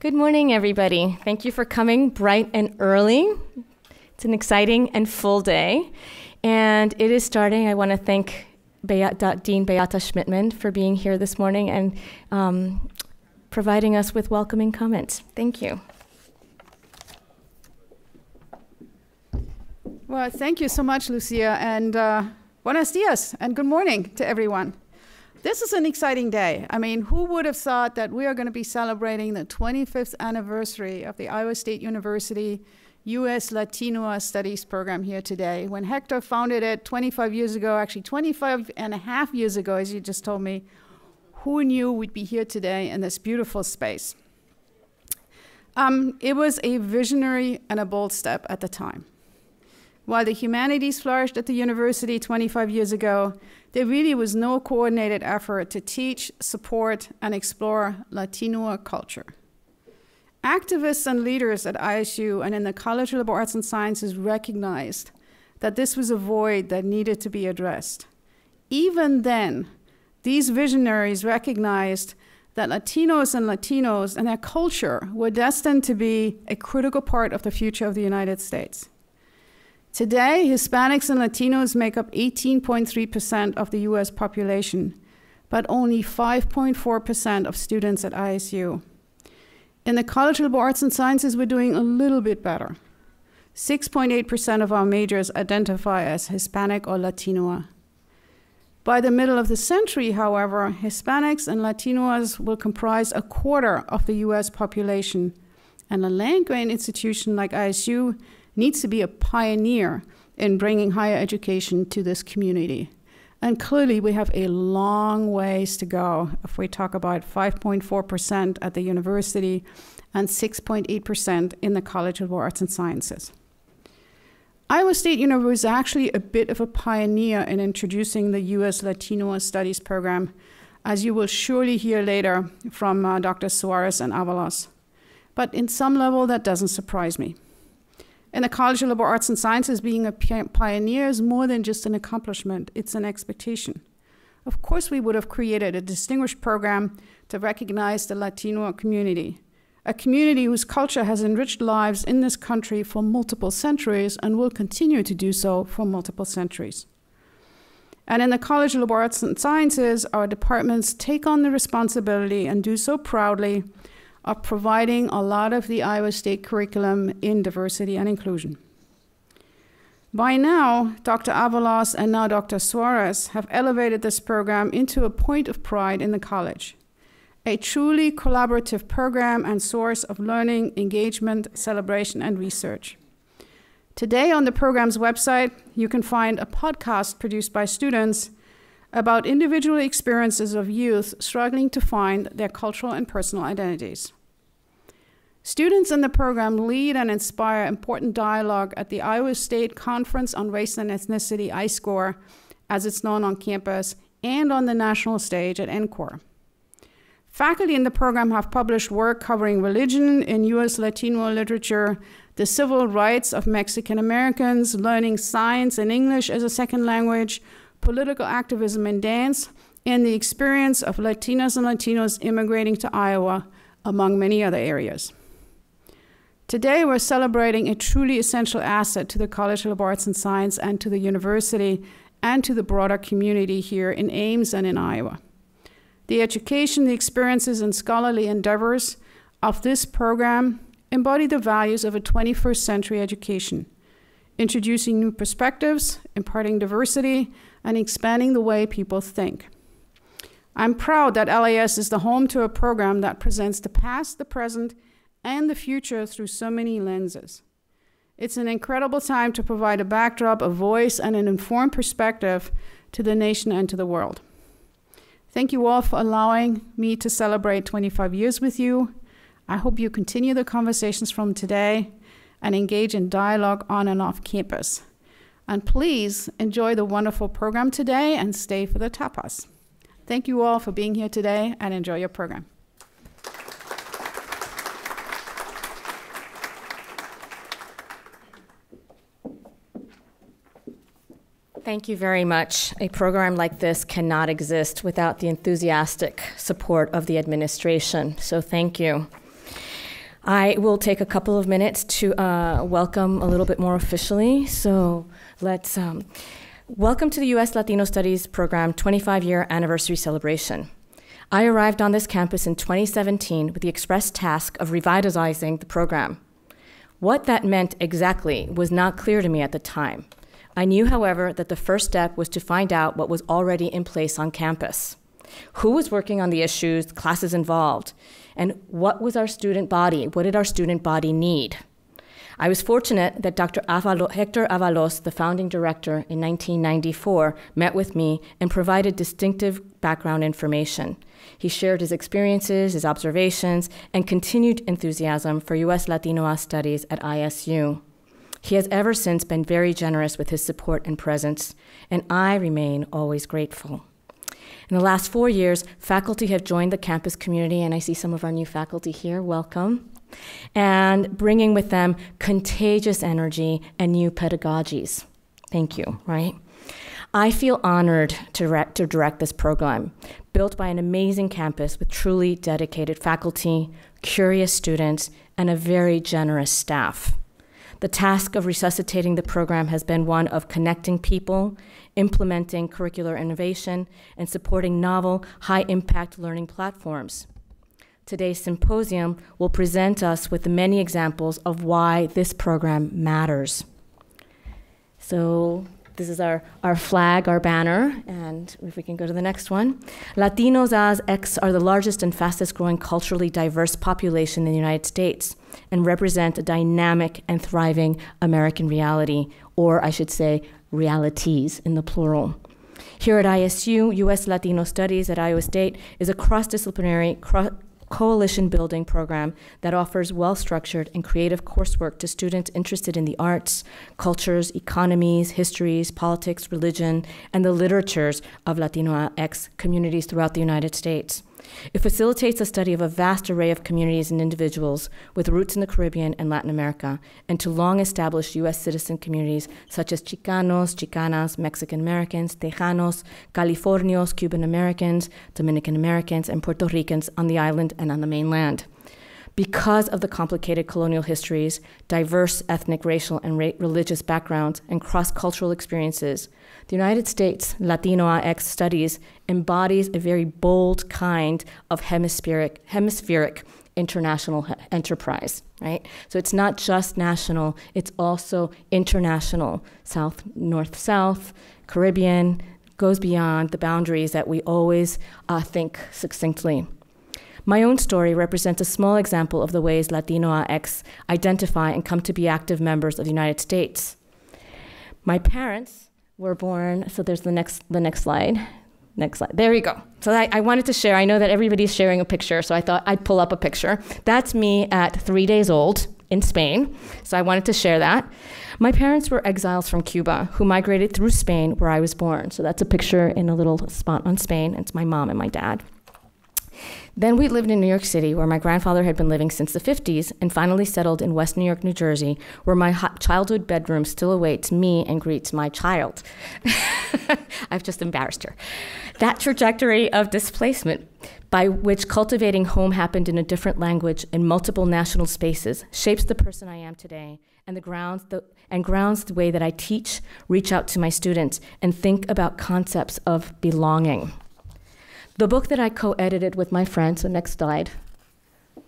Good morning, everybody. Thank you for coming bright and early. It's an exciting and full day. And it is starting. I want to thank Dean Beate Schmittman for being here this morning and um, providing us with welcoming comments. Thank you. Well, thank you so much, Lucia, and uh, buenos dias, and good morning to everyone. This is an exciting day. I mean, who would have thought that we are going to be celebrating the 25th anniversary of the Iowa State University U.S. Latino Studies program here today? When Hector founded it 25 years ago, actually 25 and a half years ago, as you just told me, who knew we'd be here today in this beautiful space? Um, it was a visionary and a bold step at the time. While the humanities flourished at the university 25 years ago, there really was no coordinated effort to teach, support, and explore Latino culture. Activists and leaders at ISU and in the College of Liberal Arts and Sciences recognized that this was a void that needed to be addressed. Even then, these visionaries recognized that Latinos and Latinos and their culture were destined to be a critical part of the future of the United States. Today, Hispanics and Latinos make up 18.3% of the US population, but only 5.4% of students at ISU. In the College of Arts and Sciences, we're doing a little bit better. 6.8% of our majors identify as Hispanic or Latino. By the middle of the century, however, Hispanics and Latinos will comprise a quarter of the US population, and a land grant institution like ISU needs to be a pioneer in bringing higher education to this community. And clearly, we have a long ways to go if we talk about 5.4% at the university and 6.8% in the College of Arts and Sciences. Iowa State University is actually a bit of a pioneer in introducing the U.S. Latino Studies program, as you will surely hear later from uh, Dr. Suarez and Avalos. But in some level, that doesn't surprise me. In the College of Liberal Arts and Sciences, being a pioneer is more than just an accomplishment, it's an expectation. Of course, we would have created a distinguished program to recognize the Latino community, a community whose culture has enriched lives in this country for multiple centuries and will continue to do so for multiple centuries. And in the College of Liberal Arts and Sciences, our departments take on the responsibility and do so proudly of providing a lot of the Iowa State curriculum in diversity and inclusion. By now, Dr. Avalos and now Dr. Suarez have elevated this program into a point of pride in the college, a truly collaborative program and source of learning, engagement, celebration, and research. Today, on the program's website, you can find a podcast produced by students about individual experiences of youth struggling to find their cultural and personal identities. Students in the program lead and inspire important dialogue at the Iowa State Conference on Race and Ethnicity, ISCORE, as it's known on campus, and on the national stage at NCORE. Faculty in the program have published work covering religion in U.S. Latino literature, the civil rights of Mexican Americans, learning science and English as a second language, political activism in dance, and the experience of Latinas and Latinos immigrating to Iowa, among many other areas. Today, we're celebrating a truly essential asset to the College of Arts and Science and to the university and to the broader community here in Ames and in Iowa. The education, the experiences, and scholarly endeavors of this program embody the values of a 21st century education, introducing new perspectives, imparting diversity, and expanding the way people think. I'm proud that LAS is the home to a program that presents the past, the present, and the future through so many lenses. It's an incredible time to provide a backdrop, a voice, and an informed perspective to the nation and to the world. Thank you all for allowing me to celebrate 25 years with you. I hope you continue the conversations from today and engage in dialogue on and off campus. And please enjoy the wonderful program today and stay for the tapas. Thank you all for being here today and enjoy your program. Thank you very much. A program like this cannot exist without the enthusiastic support of the administration, so thank you. I will take a couple of minutes to uh, welcome a little bit more officially. So let's um, welcome to the U.S. Latino Studies Program 25 year anniversary celebration. I arrived on this campus in 2017 with the express task of revitalizing the program. What that meant exactly was not clear to me at the time. I knew, however, that the first step was to find out what was already in place on campus. Who was working on the issues, classes involved, and what was our student body? What did our student body need? I was fortunate that Dr. Avalo, Hector Avalos, the founding director in 1994, met with me and provided distinctive background information. He shared his experiences, his observations, and continued enthusiasm for U.S. Latino studies at ISU. He has ever since been very generous with his support and presence, and I remain always grateful. In the last four years, faculty have joined the campus community, and I see some of our new faculty here. Welcome. And bringing with them contagious energy and new pedagogies. Thank you, right? I feel honored to direct, to direct this program, built by an amazing campus with truly dedicated faculty, curious students, and a very generous staff. The task of resuscitating the program has been one of connecting people, implementing curricular innovation, and supporting novel, high impact learning platforms. Today's symposium will present us with many examples of why this program matters. So, this is our, our flag, our banner, and if we can go to the next one. Latinos as X are the largest and fastest growing culturally diverse population in the United States and represent a dynamic and thriving American reality, or I should say, realities in the plural. Here at ISU, U.S. Latino Studies at Iowa State is a cross disciplinary, coalition building program that offers well structured and creative coursework to students interested in the arts, cultures, economies, histories, politics, religion, and the literatures of Latino X communities throughout the United States. It facilitates the study of a vast array of communities and individuals with roots in the Caribbean and Latin America, and to long established U.S. citizen communities such as Chicanos, Chicanas, Mexican Americans, Tejanos, Californios, Cuban Americans, Dominican Americans, and Puerto Ricans on the island and on the mainland because of the complicated colonial histories, diverse ethnic, racial, and religious backgrounds, and cross cultural experiences, the United States Latino X studies embodies a very bold kind of hemispheric, hemispheric international enterprise, right? So it's not just national, it's also international, south, north, south, Caribbean, goes beyond the boundaries that we always uh, think succinctly. My own story represents a small example of the ways Latino X identify and come to be active members of the United States. My parents were born, so there's the next, the next slide. Next slide. There you go. So I, I, wanted to share. I know that everybody's sharing a picture, so I thought I'd pull up a picture. That's me at three days old in Spain. So I wanted to share that. My parents were exiles from Cuba who migrated through Spain, where I was born. So that's a picture in a little spot on Spain. It's my mom and my dad. Then we lived in New York City, where my grandfather had been living since the 50s, and finally settled in West New York, New Jersey, where my childhood bedroom still awaits me and greets my child. I've just embarrassed her. That trajectory of displacement, by which cultivating home happened in a different language in multiple national spaces, shapes the person I am today and the grounds the, and grounds the way that I teach, reach out to my students, and think about concepts of belonging. The book that I co edited with my friend, so next slide.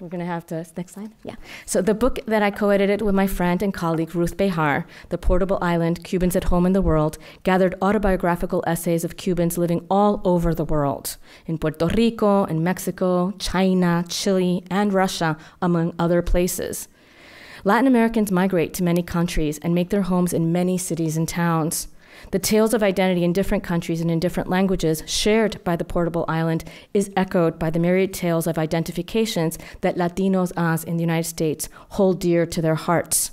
We're going to have to, next slide? Yeah. So, the book that I co edited with my friend and colleague Ruth Behar, The Portable Island Cubans at Home in the World, gathered autobiographical essays of Cubans living all over the world in Puerto Rico, in Mexico, China, Chile, and Russia, among other places. Latin Americans migrate to many countries and make their homes in many cities and towns. The tales of identity in different countries and in different languages shared by the portable island is echoed by the myriad tales of identifications that Latinos as in the United States hold dear to their hearts.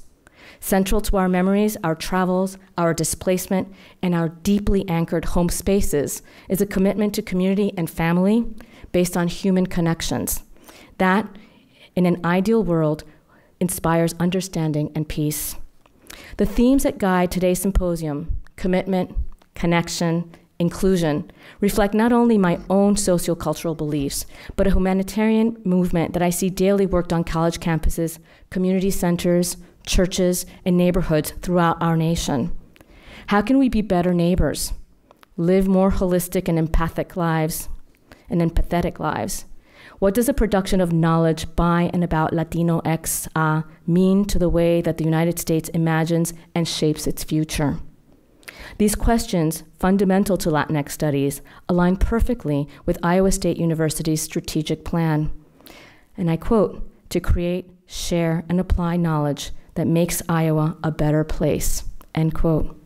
Central to our memories, our travels, our displacement, and our deeply anchored home spaces is a commitment to community and family based on human connections. That, in an ideal world, inspires understanding and peace. The themes that guide today's symposium commitment, connection, inclusion reflect not only my own sociocultural beliefs, but a humanitarian movement that I see daily worked on college campuses, community centers, churches, and neighborhoods throughout our nation. How can we be better neighbors, live more holistic and empathic lives, and empathetic lives? What does the production of knowledge by and about Latino X uh, mean to the way that the United States imagines and shapes its future? These questions, fundamental to Latinx studies, align perfectly with Iowa State University's strategic plan. And I quote, to create, share, and apply knowledge that makes Iowa a better place, end quote.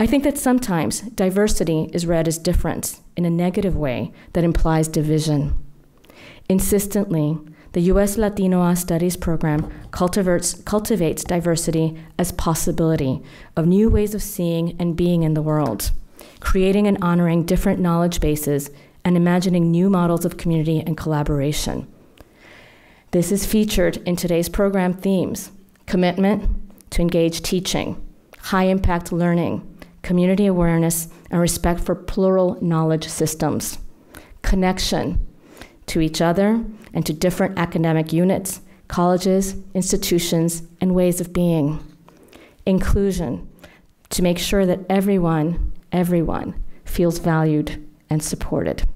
I think that sometimes diversity is read as difference in a negative way that implies division. Insistently, the U.S. Latino Studies program cultivates, cultivates diversity as possibility of new ways of seeing and being in the world, creating and honoring different knowledge bases and imagining new models of community and collaboration. This is featured in today's program themes commitment to engage teaching, high impact learning, community awareness, and respect for plural knowledge systems, connection to each other and to different academic units, colleges, institutions, and ways of being. Inclusion, to make sure that everyone, everyone, feels valued and supported.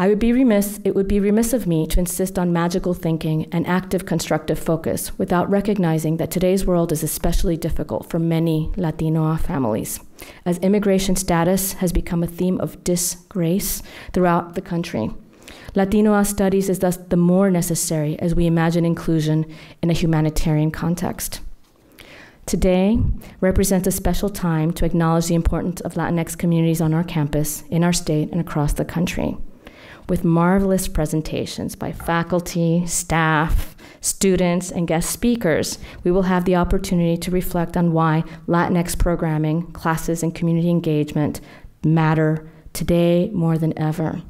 I would be remiss, it would be remiss of me to insist on magical thinking and active constructive focus without recognizing that today's world is especially difficult for many Latino families, as immigration status has become a theme of disgrace throughout the country. Latino studies is thus the more necessary as we imagine inclusion in a humanitarian context. Today represents a special time to acknowledge the importance of Latinx communities on our campus, in our state, and across the country with marvelous presentations by faculty, staff, students, and guest speakers, we will have the opportunity to reflect on why Latinx programming, classes, and community engagement matter today more than ever.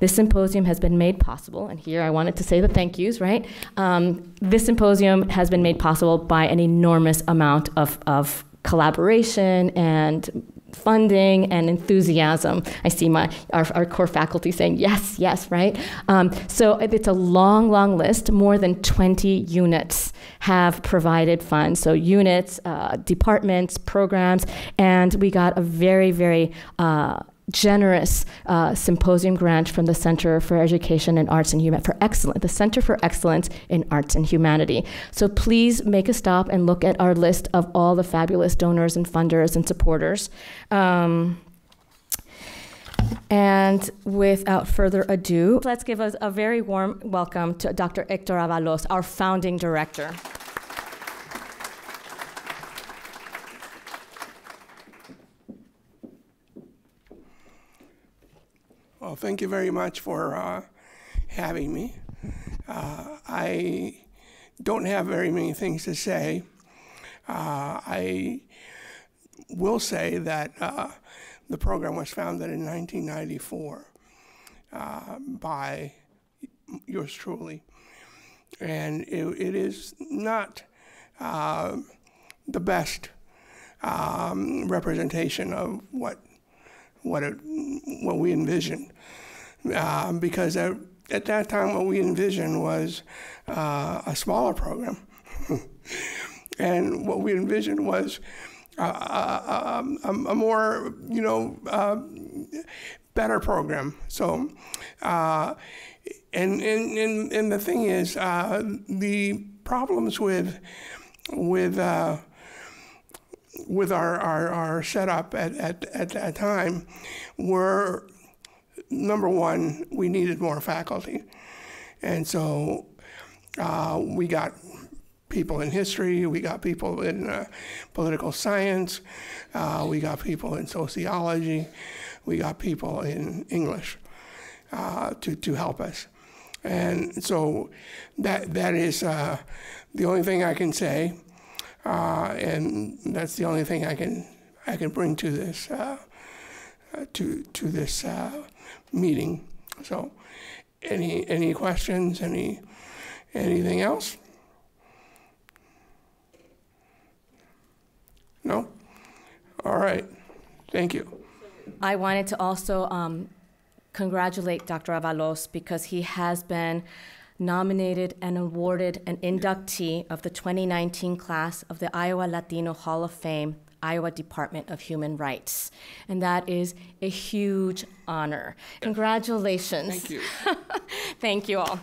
This symposium has been made possible, and here I wanted to say the thank yous, right? Um, this symposium has been made possible by an enormous amount of, of collaboration and funding and enthusiasm. I see my our, our core faculty saying yes, yes, right. Um, so it's a long, long list. More than 20 units have provided funds. So units, uh, departments, programs, and we got a very, very uh, generous uh, symposium grant from the Center for Education and Arts and Human for Excellence, the Center for Excellence in Arts and Humanity. So please make a stop and look at our list of all the fabulous donors and funders and supporters. Um, and without further ado, let's give us a very warm welcome to Dr. Hector Avalos, our founding director. Thank you very much for uh, having me. Uh, I don't have very many things to say. Uh, I will say that uh, the program was founded in 1994 uh, by yours truly. And it, it is not uh, the best um, representation of what what it, what we envisioned uh, because at, at, that time what we envisioned was uh, a smaller program. and what we envisioned was uh, uh a, a, more, you know, uh, better program. So, uh, and, and, and, and, the thing is, the problems with, with, with our, our, our setup at, at, at that time were number one, we needed more faculty. And so uh, we got people in history, we got people in uh, political science, uh, we got people in sociology, we got people in English uh, to, to help us. And so that, that is uh, the only thing I can say, uh, and that's the only thing I can, I can bring to this, to, to this meeting. So, any any questions? Any anything else? No. All right. Thank you. I wanted to also um, congratulate Dr. Avalos because he has been nominated and awarded an inductee of the 2019 class of the Iowa Latino Hall of Fame, Iowa Department of Human Rights. And that is a huge honor. Congratulations. Thank you. Thank you all.